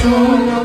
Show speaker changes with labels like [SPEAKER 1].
[SPEAKER 1] Tu no